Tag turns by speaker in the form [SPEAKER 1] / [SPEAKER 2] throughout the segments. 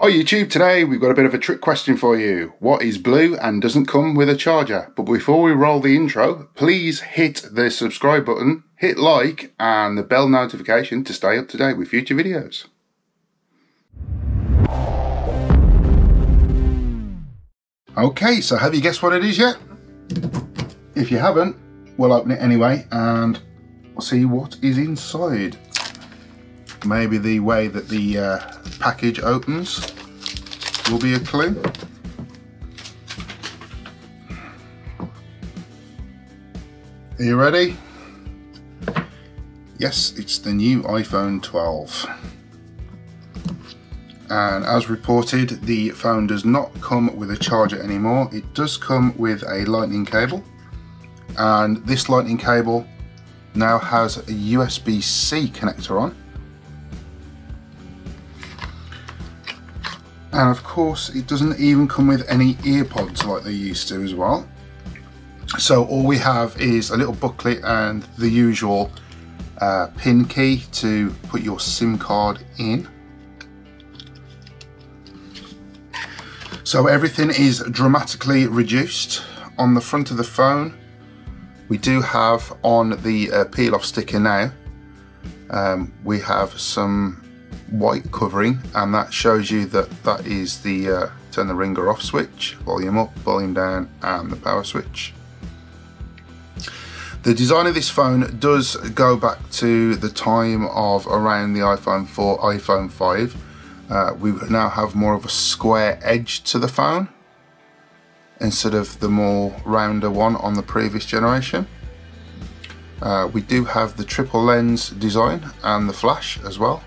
[SPEAKER 1] Hi YouTube, today we've got a bit of a trick question for you. What is blue and doesn't come with a charger? But before we roll the intro, please hit the subscribe button, hit like and the bell notification to stay up to date with future videos. Okay, so have you guessed what it is yet? If you haven't, we'll open it anyway and see what is inside. Maybe the way that the uh, package opens will be a clue. Are you ready? Yes, it's the new iPhone 12. And as reported, the phone does not come with a charger anymore. It does come with a lightning cable. And this lightning cable now has a USB-C connector on and of course it doesn't even come with any earpods like they used to as well. So all we have is a little booklet and the usual uh, pin key to put your SIM card in. So everything is dramatically reduced. On the front of the phone we do have on the uh, peel off sticker now um, we have some white covering and that shows you that that is the uh, turn the ringer off switch, volume up, volume down and the power switch. The design of this phone does go back to the time of around the iPhone 4, iPhone 5. Uh, we now have more of a square edge to the phone instead of the more rounder one on the previous generation. Uh, we do have the triple lens design and the flash as well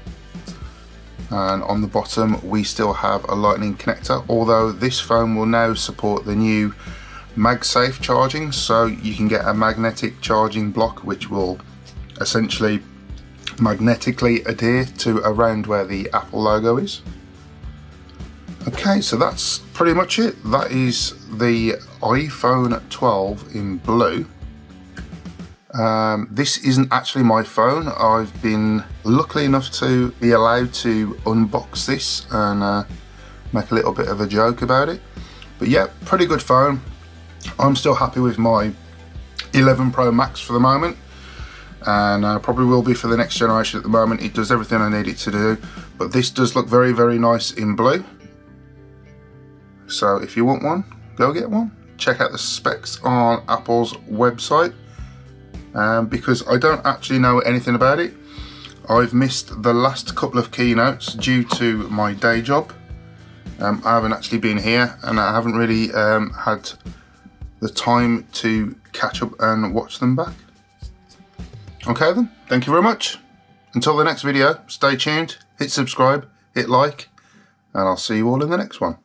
[SPEAKER 1] and on the bottom we still have a lightning connector although this phone will now support the new MagSafe charging so you can get a magnetic charging block which will essentially magnetically adhere to around where the Apple logo is. Okay, so that's pretty much it. That is the iPhone 12 in blue. Um, this isn't actually my phone. I've been lucky enough to be allowed to unbox this and uh, make a little bit of a joke about it. But yeah, pretty good phone. I'm still happy with my 11 Pro Max for the moment and uh, probably will be for the next generation at the moment. It does everything I need it to do, but this does look very, very nice in blue. So if you want one, go get one. Check out the specs on Apple's website um, because I don't actually know anything about it. I've missed the last couple of keynotes due to my day job. Um, I haven't actually been here and I haven't really um, had the time to catch up and watch them back. Okay then, thank you very much. Until the next video, stay tuned, hit subscribe, hit like, and I'll see you all in the next one.